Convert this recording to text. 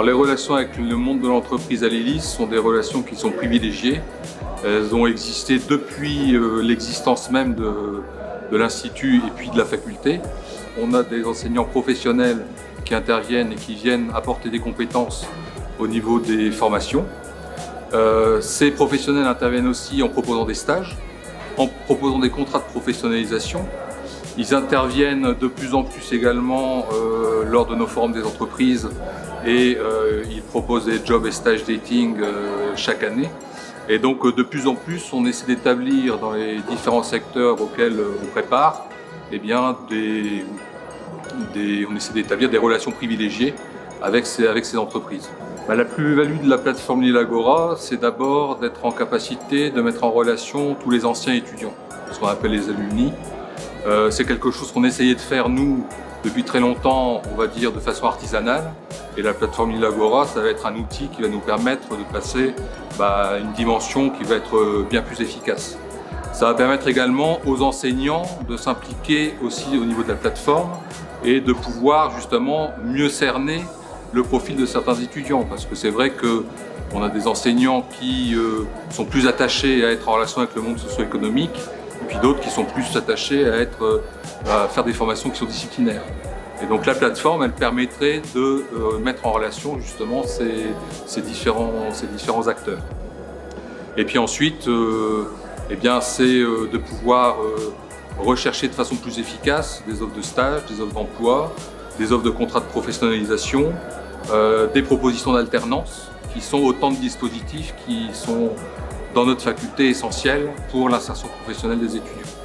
Les relations avec le monde de l'entreprise à l'ELIS sont des relations qui sont privilégiées. Elles ont existé depuis euh, l'existence même de, de l'Institut et puis de la faculté. On a des enseignants professionnels qui interviennent et qui viennent apporter des compétences au niveau des formations. Euh, ces professionnels interviennent aussi en proposant des stages, en proposant des contrats de professionnalisation. Ils interviennent de plus en plus également euh, lors de nos forums des entreprises et euh, ils proposent des jobs et stages dating euh, chaque année. Et donc de plus en plus, on essaie d'établir dans les différents secteurs auxquels on prépare, eh bien, des, des- on essaie d'établir des relations privilégiées avec ces, avec ces entreprises. Bah, la plus-value de la plateforme Lilagora, c'est d'abord d'être en capacité de mettre en relation tous les anciens étudiants, ce qu'on appelle les alumni. Euh, c'est quelque chose qu'on essayait de faire, nous, depuis très longtemps, on va dire de façon artisanale. Et la plateforme Lilagora, ça va être un outil qui va nous permettre de passer bah, une dimension qui va être euh, bien plus efficace. Ça va permettre également aux enseignants de s'impliquer aussi au niveau de la plateforme et de pouvoir justement mieux cerner le profil de certains étudiants. Parce que c'est vrai que on a des enseignants qui euh, sont plus attachés à être en relation avec le monde socio-économique, et puis d'autres qui sont plus attachés euh, à faire des formations qui sont disciplinaires. Et donc la plateforme, elle permettrait de euh, mettre en relation justement ces, différents, ces différents acteurs. Et puis ensuite, euh, eh c'est de pouvoir rechercher de façon plus efficace des offres de stage, des offres d'emploi, des offres de contrats de professionnalisation, des propositions d'alternance, qui sont autant de dispositifs qui sont dans notre faculté essentiels pour l'insertion professionnelle des étudiants.